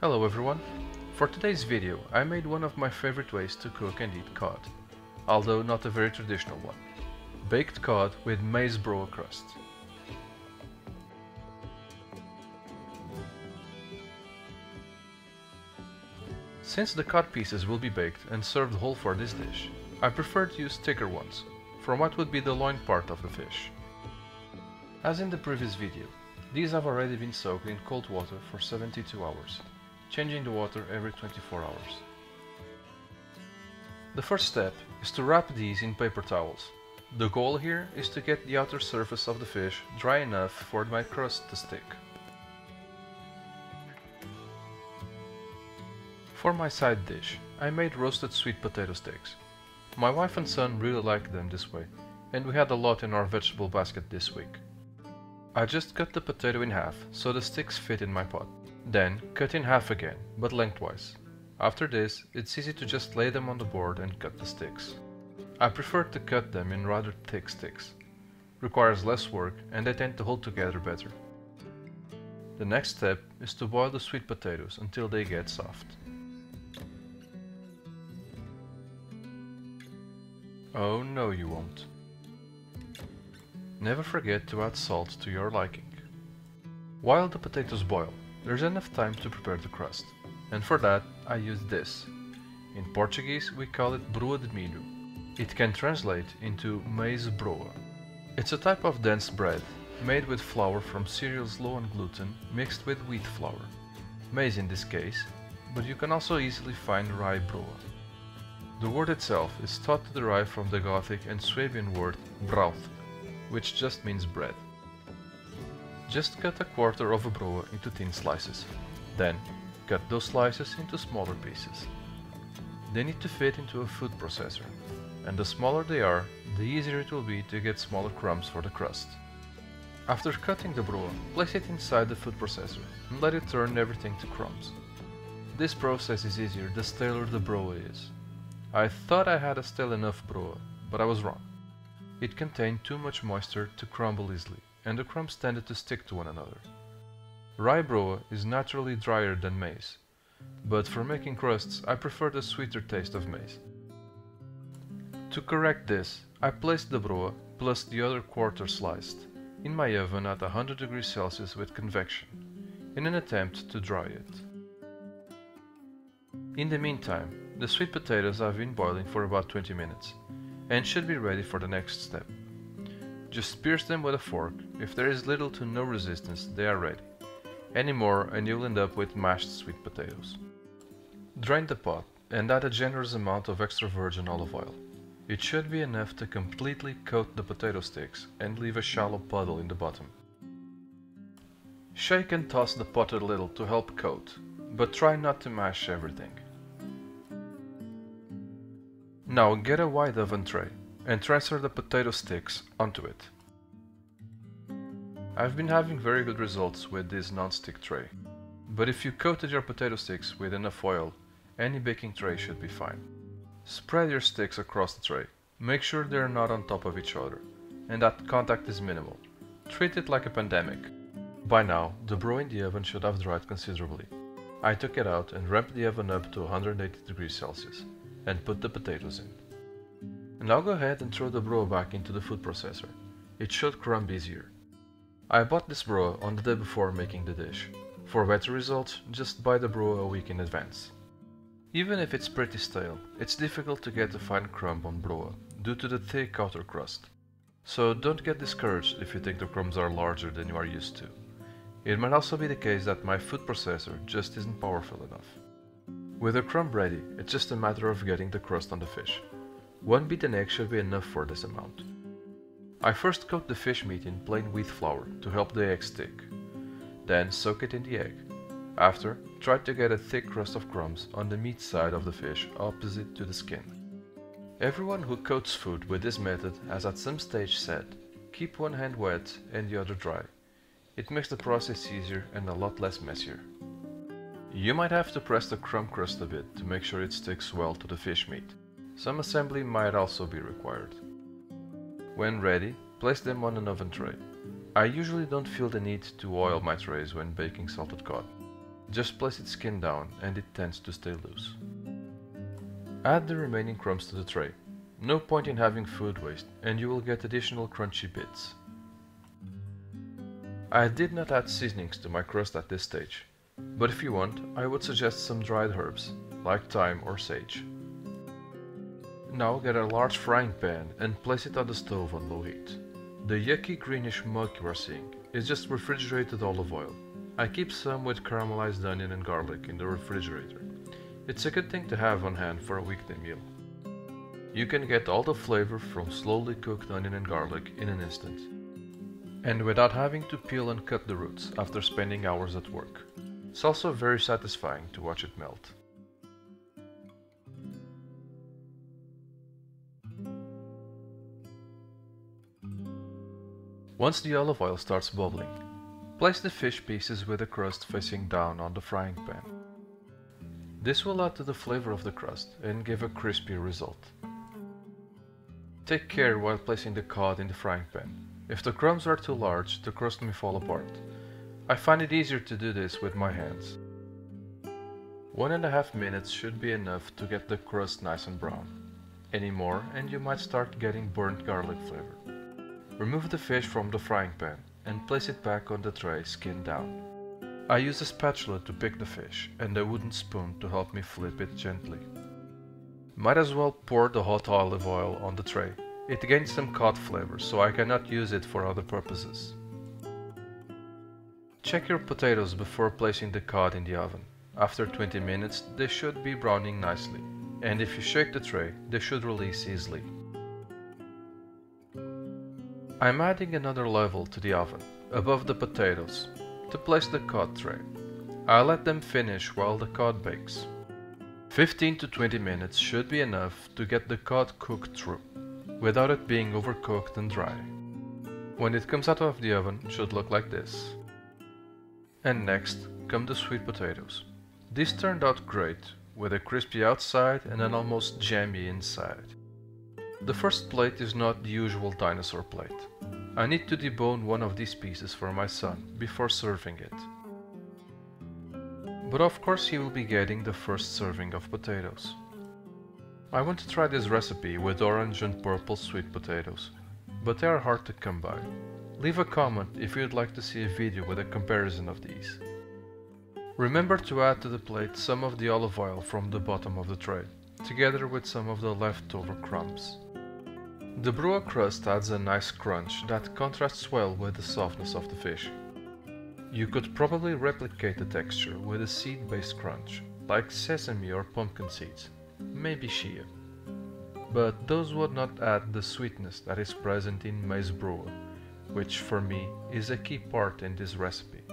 Hello everyone! For today's video I made one of my favorite ways to cook and eat cod, although not a very traditional one. Baked cod with maize broa crust. Since the cod pieces will be baked and served whole for this dish, I prefer to use thicker ones, from what would be the loin part of the fish. As in the previous video, these have already been soaked in cold water for 72 hours, changing the water every 24 hours. The first step is to wrap these in paper towels. The goal here is to get the outer surface of the fish dry enough for my crust to stick. For my side dish, I made roasted sweet potato sticks. My wife and son really liked them this way, and we had a lot in our vegetable basket this week. I just cut the potato in half so the sticks fit in my pot. Then cut in half again, but lengthwise. After this, it's easy to just lay them on the board and cut the sticks. I prefer to cut them in rather thick sticks. Requires less work and they tend to hold together better. The next step is to boil the sweet potatoes until they get soft. Oh no you won't. Never forget to add salt to your liking. While the potatoes boil, there's enough time to prepare the crust, and for that I use this. In Portuguese we call it broa de milho. It can translate into maize broa. It's a type of dense bread, made with flour from cereals low on gluten mixed with wheat flour. Maize in this case, but you can also easily find rye broa. The word itself is thought to derive from the Gothic and Swabian word brood, which just means bread. Just cut a quarter of a broa into thin slices. Then, cut those slices into smaller pieces. They need to fit into a food processor, and the smaller they are, the easier it will be to get smaller crumbs for the crust. After cutting the broa, place it inside the food processor and let it turn everything to crumbs. This process is easier the staler the broa is. I thought I had a stale enough broa, but I was wrong. It contained too much moisture to crumble easily, and the crumbs tended to stick to one another. Rye broa is naturally drier than maize, but for making crusts I prefer the sweeter taste of maize. To correct this, I placed the broa plus the other quarter sliced in my oven at 100 degrees Celsius with convection, in an attempt to dry it. In the meantime, the sweet potatoes have been boiling for about 20 minutes and should be ready for the next step. Just pierce them with a fork, if there is little to no resistance they are ready. Any more and you'll end up with mashed sweet potatoes. Drain the pot and add a generous amount of extra virgin olive oil. It should be enough to completely coat the potato sticks and leave a shallow puddle in the bottom. Shake and toss the pot a little to help coat, but try not to mash everything. Now get a wide oven tray and transfer the potato sticks onto it. I've been having very good results with this non-stick tray, but if you coated your potato sticks with enough oil, any baking tray should be fine. Spread your sticks across the tray, make sure they are not on top of each other, and that contact is minimal. Treat it like a pandemic. By now, the broa in the oven should have dried considerably. I took it out and ramped the oven up to 180 degrees Celsius and put the potatoes in. Now go ahead and throw the broa back into the food processor. It should crumb easier. I bought this broa on the day before making the dish. For better results, just buy the broa a week in advance. Even if it's pretty stale, it's difficult to get a fine crumb on broa due to the thick outer crust. So don't get discouraged if you think the crumbs are larger than you are used to. It might also be the case that my food processor just isn't powerful enough. With the crumb ready, it's just a matter of getting the crust on the fish. One beaten egg should be enough for this amount. I first coat the fish meat in plain wheat flour to help the egg stick. Then soak it in the egg. After, try to get a thick crust of crumbs on the meat side of the fish opposite to the skin. Everyone who coats food with this method has at some stage said, keep one hand wet and the other dry. It makes the process easier and a lot less messier. You might have to press the crumb crust a bit to make sure it sticks well to the fish meat. Some assembly might also be required. When ready, place them on an oven tray. I usually don't feel the need to oil my trays when baking salted cod. Just place it skin down and it tends to stay loose. Add the remaining crumbs to the tray. No point in having food waste and you will get additional crunchy bits. I did not add seasonings to my crust at this stage, but if you want, I would suggest some dried herbs, like thyme or sage. Now get a large frying pan and place it on the stove on low heat. The yucky greenish muck you are seeing is just refrigerated olive oil. I keep some with caramelized onion and garlic in the refrigerator. It's a good thing to have on hand for a weekday meal. You can get all the flavor from slowly cooked onion and garlic in an instant. And without having to peel and cut the roots after spending hours at work. It's also very satisfying to watch it melt. Once the olive oil starts bubbling, place the fish pieces with the crust facing down on the frying pan. This will add to the flavor of the crust and give a crispy result. Take care while placing the cod in the frying pan. If the crumbs are too large, the crust may fall apart. I find it easier to do this with my hands. One and a half minutes should be enough to get the crust nice and brown. Any more and you might start getting burnt garlic flavor. Remove the fish from the frying pan and place it back on the tray skin down. I use a spatula to pick the fish and a wooden spoon to help me flip it gently. Might as well pour the hot olive oil on the tray. It gains some cod flavor so I cannot use it for other purposes. Check your potatoes before placing the cod in the oven. After 20 minutes they should be browning nicely and if you shake the tray they should release easily. I'm adding another level to the oven, above the potatoes, to place the cod tray. I let them finish while the cod bakes. 15 to 20 minutes should be enough to get the cod cooked through, without it being overcooked and dry. When it comes out of the oven, it should look like this. And next come the sweet potatoes. These turned out great, with a crispy outside and an almost jammy inside. The first plate is not the usual dinosaur plate. I need to debone one of these pieces for my son before serving it. But of course he will be getting the first serving of potatoes. I want to try this recipe with orange and purple sweet potatoes, but they are hard to come by. Leave a comment if you'd like to see a video with a comparison of these. Remember to add to the plate some of the olive oil from the bottom of the tray, together with some of the leftover crumbs. The broa crust adds a nice crunch that contrasts well with the softness of the fish. You could probably replicate the texture with a seed-based crunch, like sesame or pumpkin seeds, maybe chia. But those would not add the sweetness that is present in maize broa, which for me is a key part in this recipe.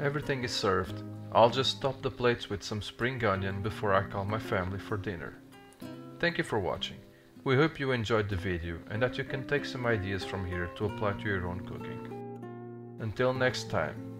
Everything is served, I'll just top the plates with some spring onion before I call my family for dinner. Thank you for watching. We hope you enjoyed the video and that you can take some ideas from here to apply to your own cooking. Until next time,